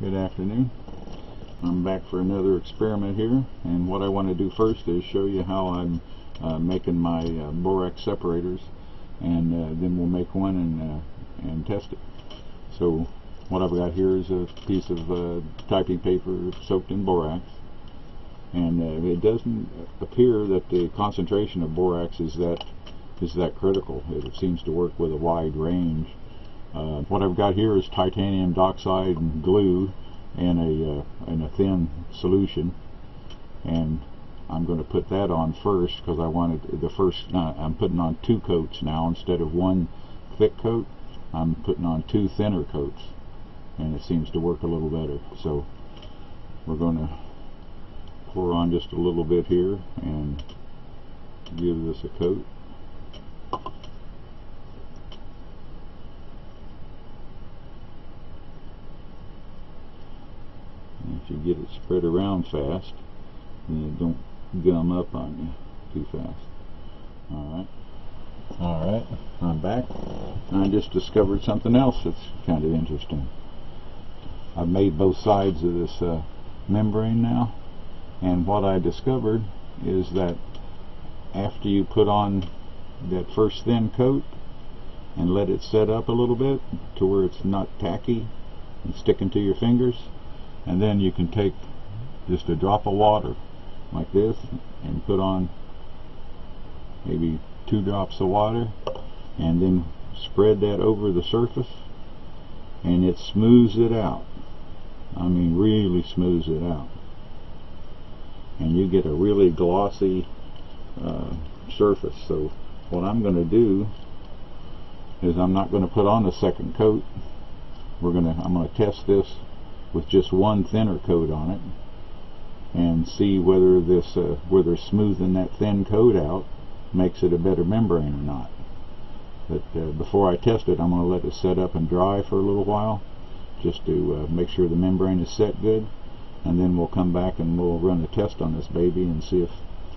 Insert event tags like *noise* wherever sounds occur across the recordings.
Good afternoon. I'm back for another experiment here and what I want to do first is show you how I'm uh, making my uh, borax separators and uh, then we'll make one and, uh, and test it. So what I've got here is a piece of uh, typing paper soaked in borax and uh, it doesn't appear that the concentration of borax is that is that critical. It seems to work with a wide range. Uh, what I've got here is titanium dioxide and glue in a uh, in a thin solution, and I'm going to put that on first because I wanted the first. Uh, I'm putting on two coats now instead of one thick coat. I'm putting on two thinner coats, and it seems to work a little better. So we're going to pour on just a little bit here and give this a coat. if you get it spread around fast, and it don't gum up on you too fast. Alright. Alright, I'm back. I just discovered something else that's kind of interesting. I've made both sides of this uh, membrane now, and what I discovered is that after you put on that first thin coat and let it set up a little bit to where it's not tacky and sticking to your fingers, and then you can take just a drop of water like this and put on maybe two drops of water and then spread that over the surface and it smooths it out. I mean really smooths it out. And you get a really glossy uh, surface. So what I'm going to do is I'm not going to put on a second coat. We're going to I'm going to test this with just one thinner coat on it and see whether this uh, whether smoothing that thin coat out makes it a better membrane or not. But uh, before I test it I'm going to let it set up and dry for a little while just to uh, make sure the membrane is set good. And then we'll come back and we'll run a test on this baby and see if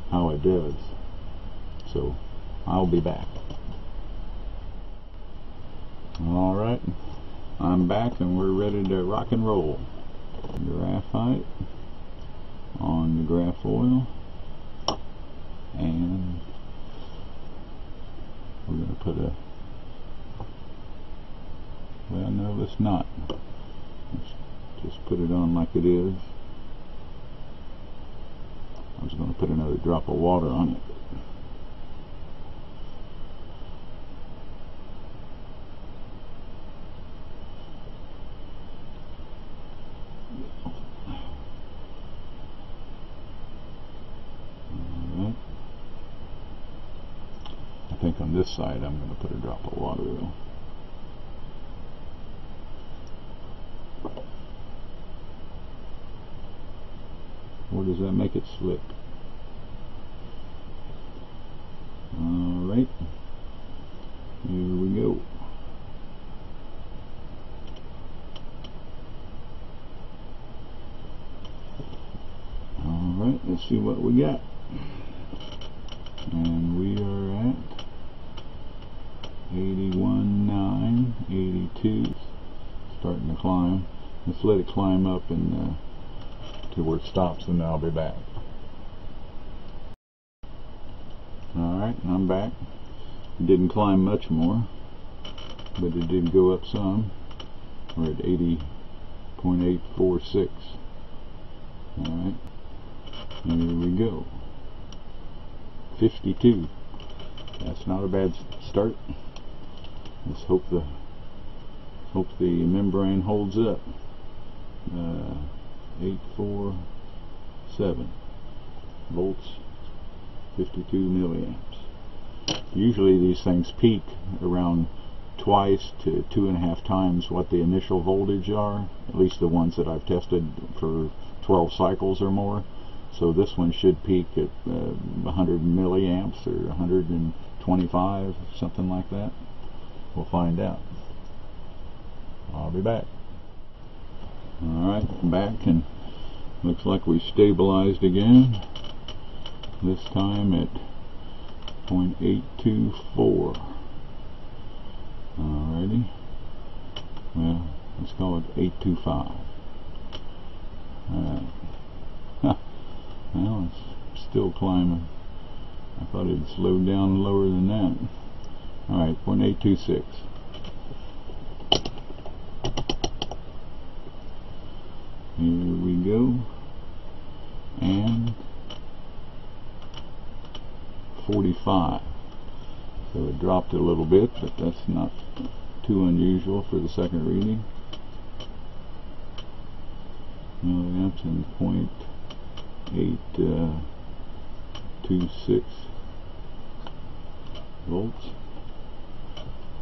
how it does. So I'll be back. Alright I'm back and we're ready to rock and roll. Graphite on the Grafoil and we're going to put a well no let's not. Let's just put it on like it is. I was going to put another drop of water on it think this side I'm going to put a drop of water though. Or does that make it slip? Alright. Here we go. Alright, let's see what we got. And we are at 81, 9, 82, starting to climb. Let's let it climb up and uh, to where it stops and then I'll be back. Alright, I'm back. It didn't climb much more, but it did go up some. We're at 80.846. Alright, here we go. 52. That's not a bad start. Let's hope the hope the membrane holds up. Uh, 847 volts, 52 milliamps. Usually these things peak around twice to two and a half times what the initial voltage are, at least the ones that I've tested for 12 cycles or more. So this one should peak at uh, 100 milliamps or 125, something like that. We'll find out. I'll be back. Alright, back and looks like we stabilized again. This time at 0.824. Alrighty. Well, let's call it 825. Alright. *laughs* Huh. Well, it's still climbing. I thought it'd slowed down lower than that. Alright, 0.826. Here we go. And 45. So it dropped a little bit, but that's not too unusual for the second reading. Milliamps and point eight uh, two six volts.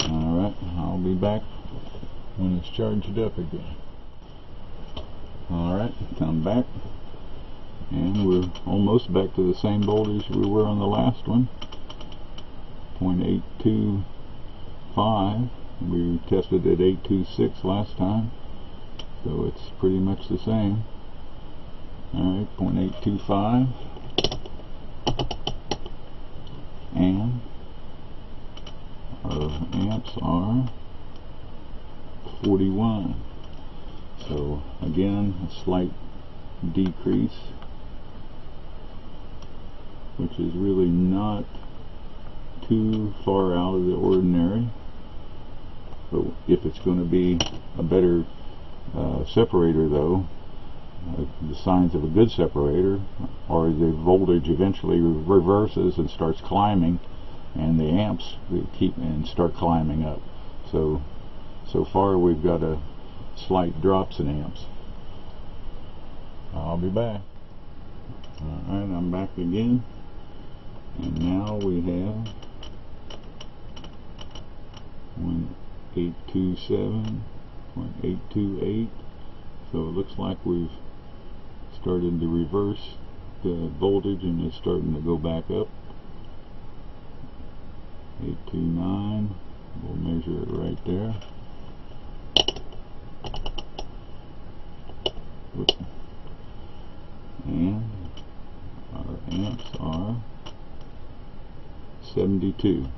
Alright, I'll be back when it's charged up again. Alright, I'm back. And we're almost back to the same voltage we were on the last one. 0.825. We tested at 826 last time. So it's pretty much the same. Alright, 0.825. And our amps are 41. So again, a slight decrease, which is really not too far out of the ordinary. But if it's going to be a better uh, separator though, uh, the signs of a good separator are the voltage eventually reverses and starts climbing and the amps keep and start climbing up. So so far we've got a slight drops in amps. I'll be back. Alright, I'm back again. And now we have 1827 0.828 so it looks like we've started to reverse the voltage and it's starting to go back up 829 we'll measure it right there and our amps are 72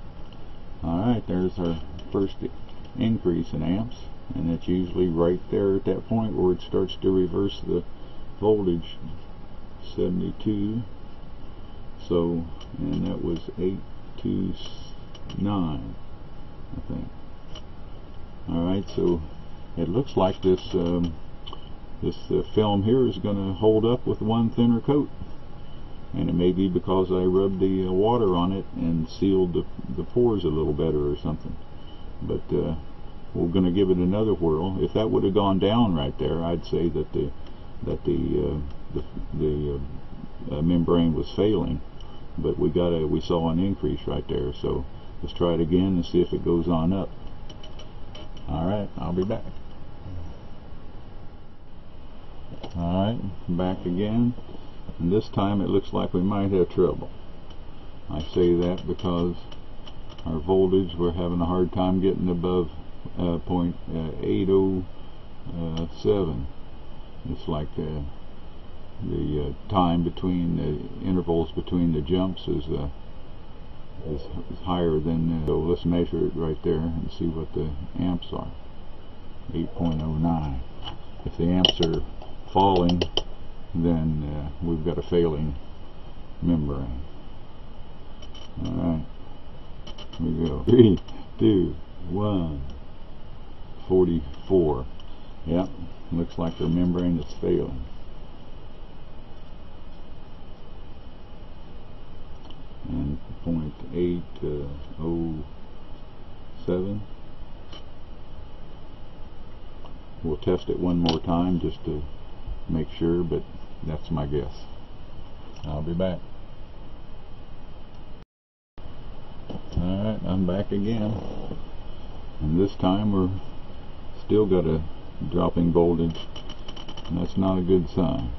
alright there's our first increase in amps and it's usually right there at that point where it starts to reverse the voltage 72 so and that was 829 I think. Alright so it looks like this um, this uh, film here is going to hold up with one thinner coat and it may be because I rubbed the uh, water on it and sealed the, the pores a little better or something but uh, we're going to give it another whirl. If that would have gone down right there, I'd say that the that the uh, the, the uh, uh, membrane was failing. But we got a we saw an increase right there. So let's try it again and see if it goes on up. All right, I'll be back. All right, back again. And this time it looks like we might have trouble. I say that because our voltage we're having a hard time getting above uh, point uh, it's like uh, the uh, time between the intervals between the jumps is, uh, is, is higher than so let's measure it right there and see what the amps are. 8.09 if the amps are falling then we've got a failing membrane alright we go three two one 44. Yep, looks like the membrane is failing. And point eight uh, oh seven. We'll test it one more time just to make sure, but that's my guess. I'll be back. Alright, I'm back again. And this time we're still got a dropping voltage and that's not a good sign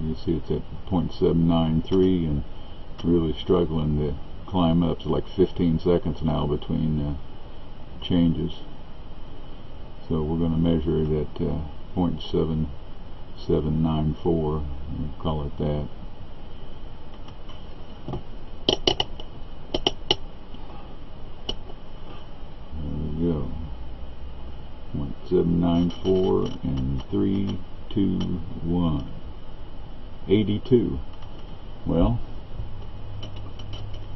you see it's at 0.793 and really struggling to climb up to like 15 seconds now between uh, changes so we're going to measure it at uh, 0.7794 call it that there 794 and 3 two, one. 82. Well,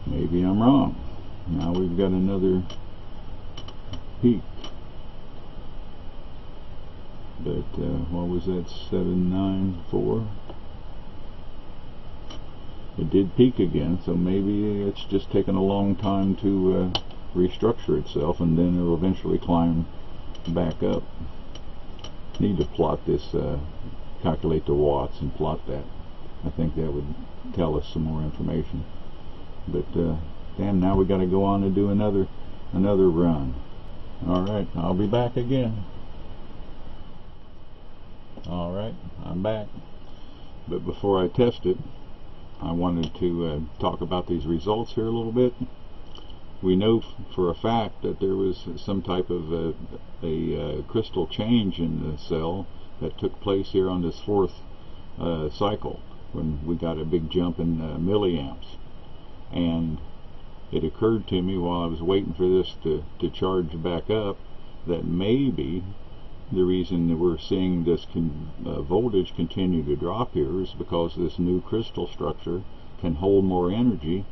maybe I'm wrong. Now we've got another peak. But uh, what was that? 794. It did peak again, so maybe it's just taken a long time to uh, restructure itself, and then it'll eventually climb back up. Need to plot this, uh, calculate the watts and plot that. I think that would tell us some more information. But uh, damn, now we got to go on and do another another run. All right, I'll be back again. All right, I'm back. But before I test it, I wanted to uh, talk about these results here a little bit. We know for a fact that there was some type of a, a uh, crystal change in the cell that took place here on this fourth uh, cycle when we got a big jump in uh, milliamps. And it occurred to me while I was waiting for this to, to charge back up that maybe the reason that we're seeing this con uh, voltage continue to drop here is because this new crystal structure can hold more energy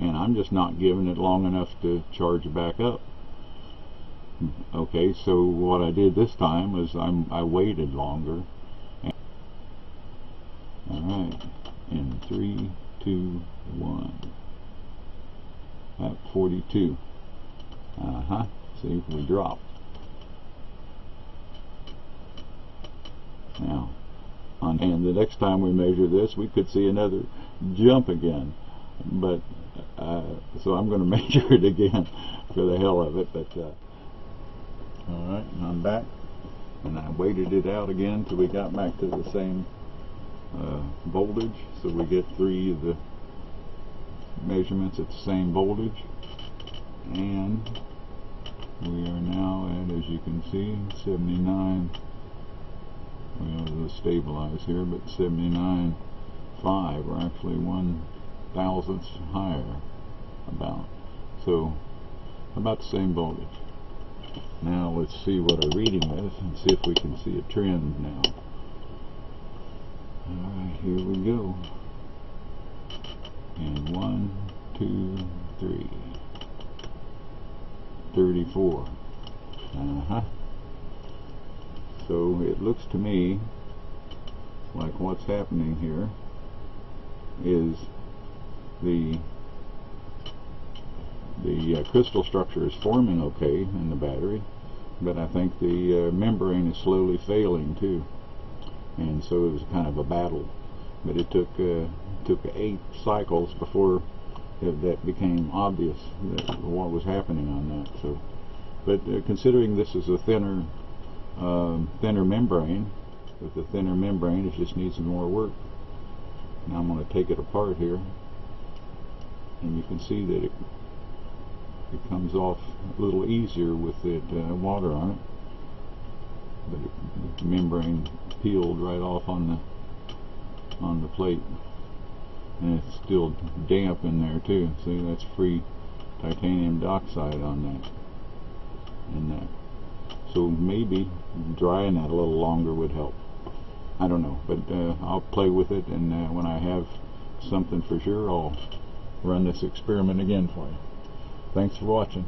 and I'm just not giving it long enough to charge back up. Okay so what I did this time was I'm, I waited longer. Alright in 3 2 1 at 42 uh-huh see we drop now on and the next time we measure this we could see another jump again. But uh, so I'm going *laughs* to measure it again for the hell of it but uh, alright I'm back. And I waited it out again till we got back to the same uh, voltage. So we get three of the measurements at the same voltage. And we are now at as you can see 79 to stabilize here, but 79.5 or actually one thousandths higher about. So about the same voltage. Now let's see what our reading is and see if we can see a trend now. Alright, here we go. And one, two, three. 34. Uh-huh. So it looks to me like what's happening here is the the uh, crystal structure is forming okay in the battery but I think the uh, membrane is slowly failing too. And so it was kind of a battle. But it took uh, took eight cycles before it, that became obvious that what was happening on that. So but uh, considering this is a thinner um, thinner membrane. With the thinner membrane, it just needs some more work. Now I'm going to take it apart here, and you can see that it it comes off a little easier with it uh, water on it. But it, the membrane peeled right off on the on the plate, and it's still damp in there too. See, that's free titanium dioxide on that. And that so maybe drying that a little longer would help. I don't know but uh, I'll play with it and uh, when I have something for sure I'll run this experiment again for you. Thanks for watching